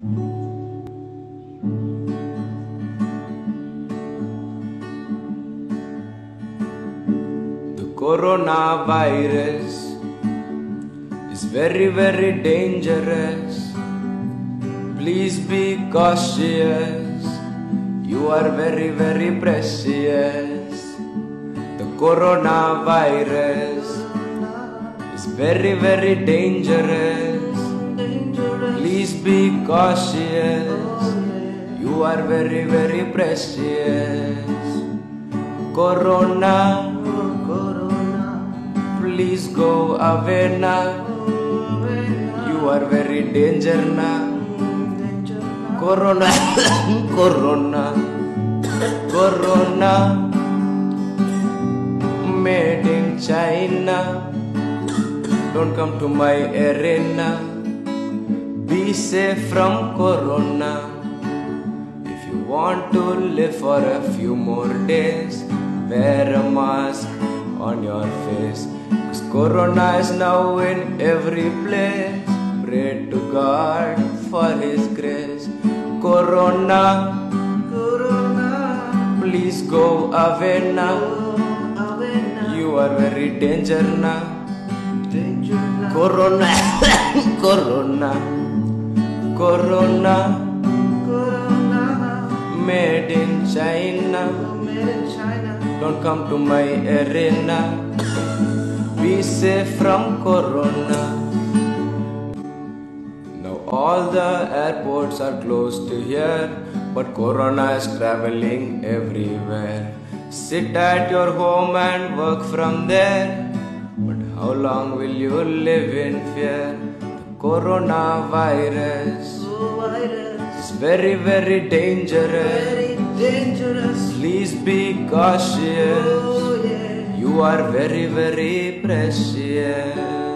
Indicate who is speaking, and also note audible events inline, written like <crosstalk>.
Speaker 1: The coronavirus is very, very dangerous. Please be cautious. You are very, very precious. The coronavirus is very, very dangerous. Please be cautious. You are very, very precious. Corona, please go away now. You are very dangerous now. Corona, <coughs> Corona, Corona, made in China. Don't come to my arena. Be safe from Corona. If you want to live for a few more days, wear a mask on your face. Cause Corona is now in every place. Pray to God for His grace. Corona, Corona, please go away now. You are very danger now. Corona, <coughs> Corona, Corona, made in China. Don't come to my arena. Be safe from Corona. Now all the airports are closed to here, but Corona is traveling everywhere. Sit at your home and work from there. But how long will you live in fear? Coronavirus is very, very dangerous. Please be cautious. Oh, you are very, very precious.